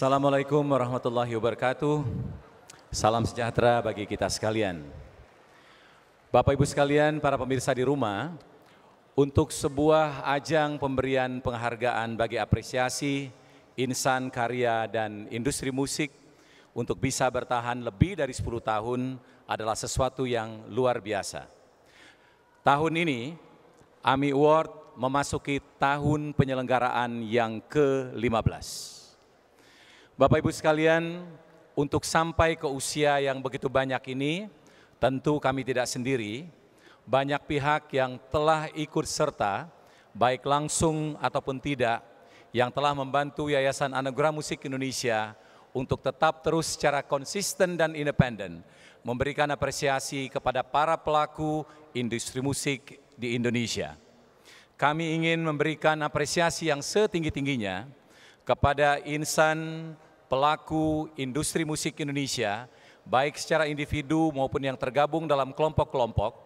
Assalamualaikum warahmatullahi wabarakatuh. Salam sejahtera bagi kita sekalian. Bapak Ibu sekalian, para pemirsa di rumah, untuk sebuah ajang pemberian penghargaan bagi apresiasi insan karya dan industri musik untuk bisa bertahan lebih dari 10 tahun adalah sesuatu yang luar biasa. Tahun ini, AMI Award memasuki tahun penyelenggaraan yang ke-15. Bapak Ibu sekalian, untuk sampai ke usia yang begitu banyak ini, tentu kami tidak sendiri. Banyak pihak yang telah ikut serta, baik langsung ataupun tidak, yang telah membantu Yayasan Anugerah Musik Indonesia untuk tetap terus secara konsisten dan independen memberikan apresiasi kepada para pelaku industri musik di Indonesia. Kami ingin memberikan apresiasi yang setinggi-tingginya kepada insan pelaku industri musik Indonesia, baik secara individu maupun yang tergabung dalam kelompok-kelompok,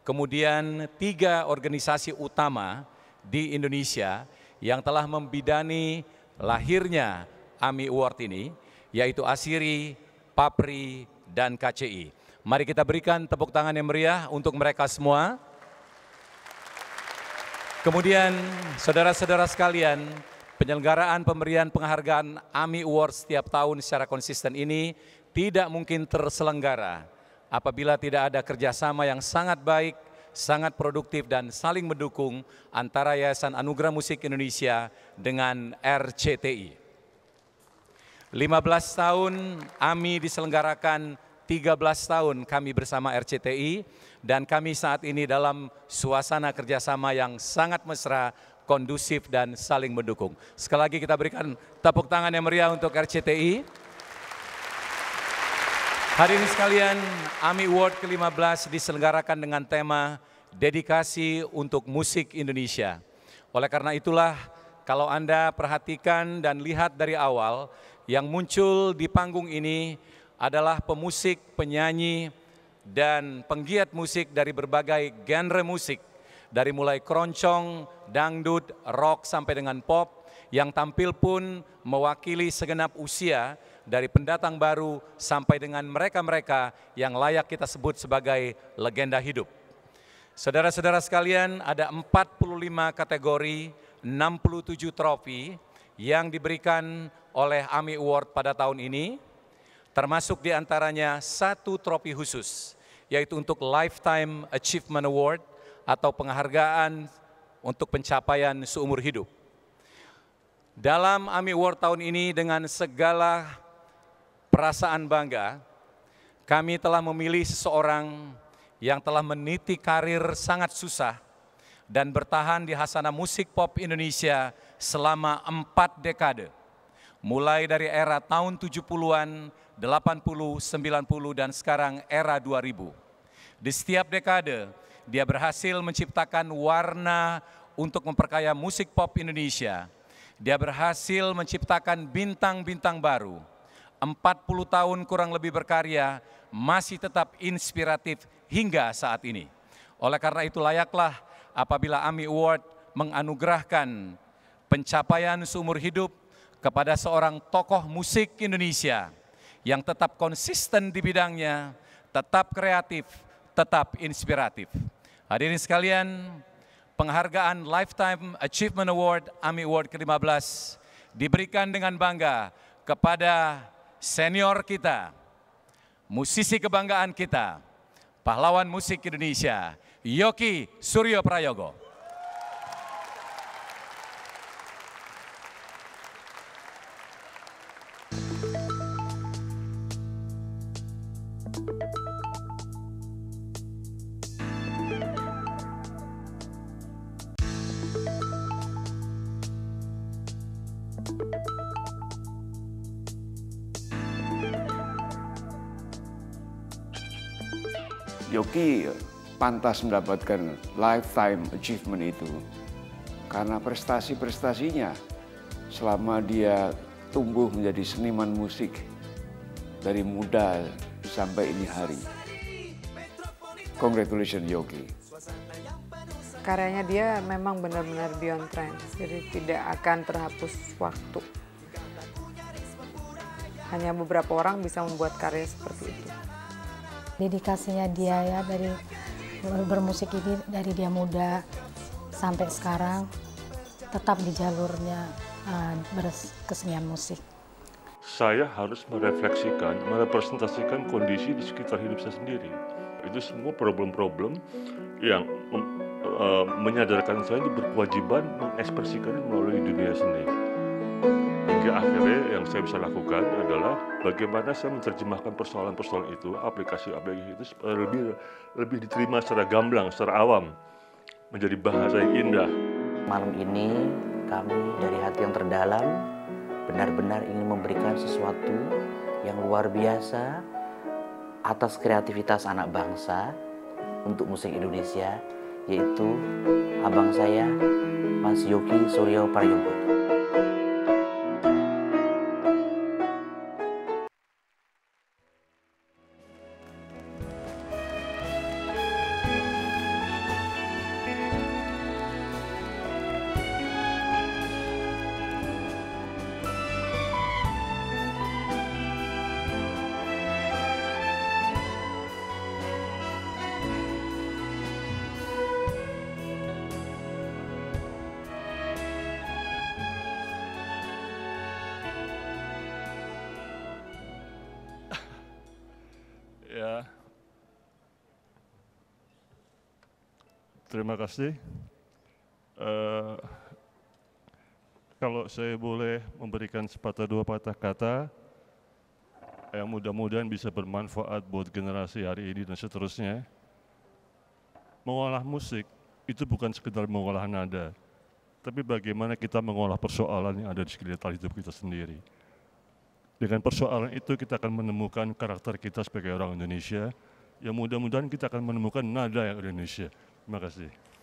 kemudian tiga organisasi utama di Indonesia yang telah membidani lahirnya AMI Award ini, yaitu ASIRI, PAPRI, dan KCI. Mari kita berikan tepuk tangan yang meriah untuk mereka semua. Kemudian saudara-saudara sekalian, Penyelenggaraan pemberian penghargaan AMI Awards setiap tahun secara konsisten ini tidak mungkin terselenggara apabila tidak ada kerjasama yang sangat baik, sangat produktif dan saling mendukung antara Yayasan Anugerah Musik Indonesia dengan RCTI. 15 tahun AMI diselenggarakan 13 tahun kami bersama RCTI dan kami saat ini dalam suasana kerjasama yang sangat mesra kondusif dan saling mendukung. Sekali lagi kita berikan tepuk tangan yang meriah untuk RCTI. Hari ini sekalian, AMI Award ke-15 diselenggarakan dengan tema Dedikasi untuk Musik Indonesia. Oleh karena itulah, kalau Anda perhatikan dan lihat dari awal, yang muncul di panggung ini adalah pemusik, penyanyi, dan penggiat musik dari berbagai genre musik dari mulai keroncong, dangdut, rock sampai dengan pop yang tampil pun mewakili segenap usia dari pendatang baru sampai dengan mereka-mereka yang layak kita sebut sebagai legenda hidup. Saudara-saudara sekalian, ada 45 kategori, 67 trofi yang diberikan oleh AMI Award pada tahun ini, termasuk di antaranya satu trofi khusus, yaitu untuk Lifetime Achievement Award atau penghargaan untuk pencapaian seumur hidup. Dalam AMI Award tahun ini dengan segala perasaan bangga, kami telah memilih seseorang yang telah meniti karir sangat susah dan bertahan di hasana musik pop Indonesia selama empat dekade. Mulai dari era tahun 70-an, 80, 90, dan sekarang era 2000. Di setiap dekade, dia berhasil menciptakan warna untuk memperkaya musik pop Indonesia. Dia berhasil menciptakan bintang-bintang baru. 40 tahun kurang lebih berkarya, masih tetap inspiratif hingga saat ini. Oleh karena itu layaklah apabila AMI Award menganugerahkan pencapaian seumur hidup kepada seorang tokoh musik Indonesia yang tetap konsisten di bidangnya, tetap kreatif, tetap inspiratif. Hadirin sekalian, penghargaan Lifetime Achievement Award AMI Award ke-15 diberikan dengan bangga kepada senior kita, musisi kebanggaan kita, pahlawan musik Indonesia, Yoki Suryo Prayogo. Yoki pantas mendapatkan lifetime achievement itu karena prestasi-prestasinya selama dia tumbuh menjadi seniman musik dari muda sampai ini hari. Congratulations Yoki. Karyanya dia memang benar-benar beyond trend, jadi tidak akan terhapus waktu. hanya beberapa orang bisa membuat karya seperti itu. Dedikasinya dia ya dari bermusik ini dari dia muda sampai sekarang tetap di jalurnya uh, berkesenian musik. Saya harus merefleksikan, merepresentasikan kondisi di sekitar hidup saya sendiri. Itu semua problem-problem yang uh, menyadarkan saya itu berkewajiban mengekspresikan melalui dunia seni. Hingga akhirnya yang saya bisa lakukan adalah bagaimana saya menerjemahkan persoalan-persoalan itu, aplikasi-aplikasi itu lebih lebih diterima secara gamblang, secara awam, menjadi bahasa yang indah. Malam ini kami dari hati yang terdalam benar-benar ingin memberikan sesuatu yang luar biasa atas kreativitas anak bangsa untuk musik Indonesia yaitu abang saya Mas Yogi Suryo Prayogo. Terima kasih. Uh, kalau saya boleh memberikan sepatah dua patah kata yang mudah-mudahan bisa bermanfaat buat generasi hari ini dan seterusnya. Mengolah musik itu bukan sekedar mengolah nada, tapi bagaimana kita mengolah persoalan yang ada di sekitar hidup kita sendiri. Dengan persoalan itu kita akan menemukan karakter kita sebagai orang Indonesia, yang mudah-mudahan kita akan menemukan nada yang Indonesia. 任せて。